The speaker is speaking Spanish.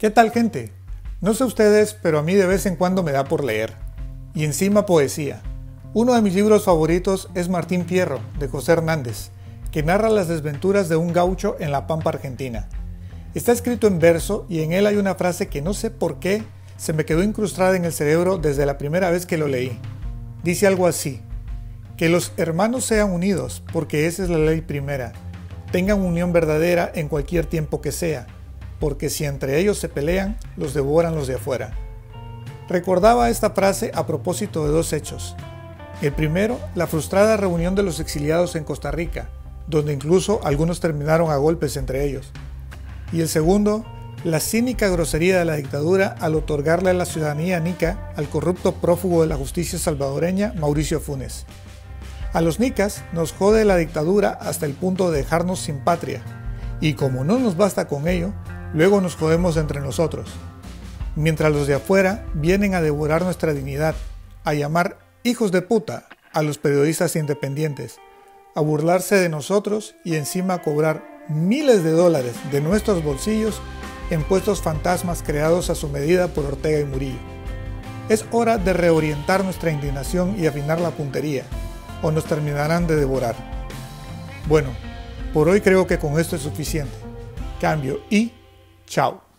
¿Qué tal gente? No sé ustedes, pero a mí de vez en cuando me da por leer. Y encima poesía. Uno de mis libros favoritos es Martín Pierro, de José Hernández, que narra las desventuras de un gaucho en la Pampa Argentina. Está escrito en verso y en él hay una frase que no sé por qué se me quedó incrustada en el cerebro desde la primera vez que lo leí. Dice algo así, que los hermanos sean unidos, porque esa es la ley primera, tengan unión verdadera en cualquier tiempo que sea, porque si entre ellos se pelean, los devoran los de afuera. Recordaba esta frase a propósito de dos hechos. El primero, la frustrada reunión de los exiliados en Costa Rica, donde incluso algunos terminaron a golpes entre ellos. Y el segundo, la cínica grosería de la dictadura al otorgarle la ciudadanía nica al corrupto prófugo de la justicia salvadoreña Mauricio Funes. A los nicas nos jode la dictadura hasta el punto de dejarnos sin patria, y como no nos basta con ello, Luego nos jodemos entre nosotros, mientras los de afuera vienen a devorar nuestra dignidad, a llamar hijos de puta a los periodistas independientes, a burlarse de nosotros y encima a cobrar miles de dólares de nuestros bolsillos en puestos fantasmas creados a su medida por Ortega y Murillo. Es hora de reorientar nuestra indignación y afinar la puntería, o nos terminarán de devorar. Bueno, por hoy creo que con esto es suficiente. Cambio y Tchau.